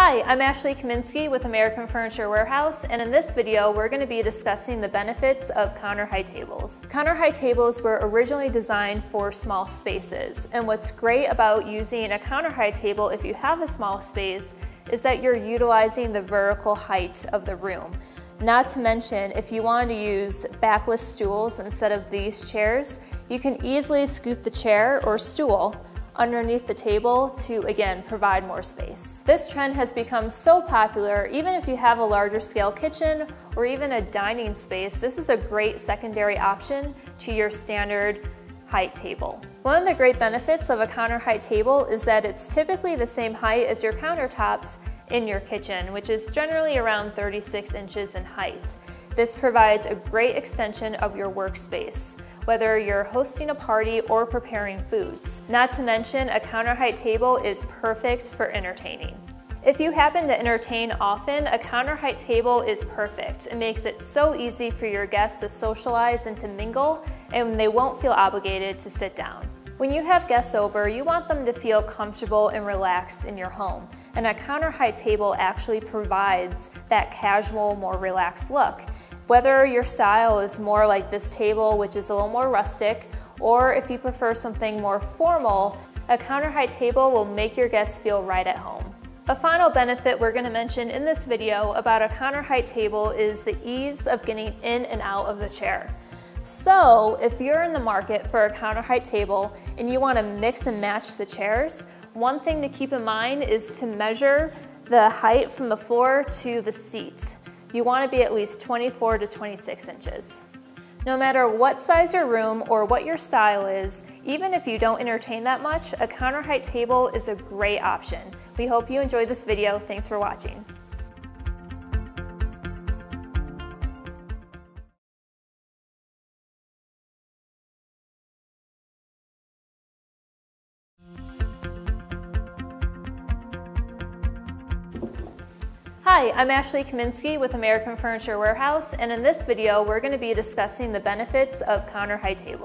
Hi, I'm Ashley Kaminsky with American Furniture Warehouse, and in this video, we're going to be discussing the benefits of counter high tables. Counter high tables were originally designed for small spaces, and what's great about using a counter high table if you have a small space is that you're utilizing the vertical height of the room. Not to mention, if you wanted to use backless stools instead of these chairs, you can easily scoot the chair or stool underneath the table to, again, provide more space. This trend has become so popular, even if you have a larger scale kitchen or even a dining space, this is a great secondary option to your standard height table. One of the great benefits of a counter height table is that it's typically the same height as your countertops in your kitchen, which is generally around 36 inches in height. This provides a great extension of your workspace, whether you're hosting a party or preparing foods. Not to mention, a counter height table is perfect for entertaining. If you happen to entertain often, a counter height table is perfect. It makes it so easy for your guests to socialize and to mingle, and they won't feel obligated to sit down. When you have guests over, you want them to feel comfortable and relaxed in your home. And a counter height table actually provides that casual, more relaxed look. Whether your style is more like this table, which is a little more rustic, or if you prefer something more formal, a counter height table will make your guests feel right at home. A final benefit we're gonna mention in this video about a counter height table is the ease of getting in and out of the chair. So if you're in the market for a counter height table and you wanna mix and match the chairs, one thing to keep in mind is to measure the height from the floor to the seat. You wanna be at least 24 to 26 inches. No matter what size your room or what your style is, even if you don't entertain that much, a counter height table is a great option. We hope you enjoyed this video. Thanks for watching. Hi, I'm Ashley Kaminsky with American Furniture Warehouse, and in this video, we're going to be discussing the benefits of counter high tables.